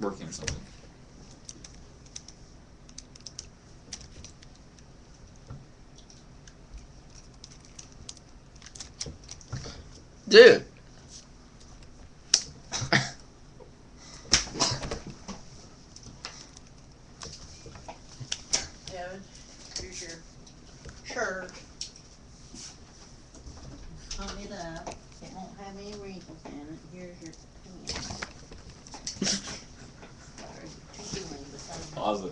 working or something. Dude. David, here's your shirt. Hung it up, it won't have any wrinkles in it, here's your pants. azdı.